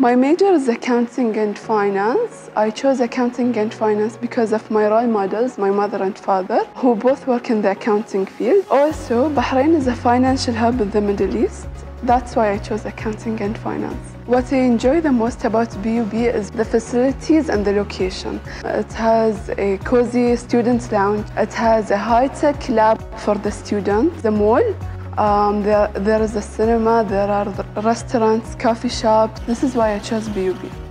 My major is accounting and finance. I chose accounting and finance because of my role models, my mother and father, who both work in the accounting field. Also, Bahrain is a financial hub in the Middle East. That's why I chose accounting and finance. What I enjoy the most about BUB is the facilities and the location. It has a cozy student lounge. It has a high-tech lab for the students, the mall, um, there, there is a cinema, there are restaurants, coffee shops. This is why I chose BUB.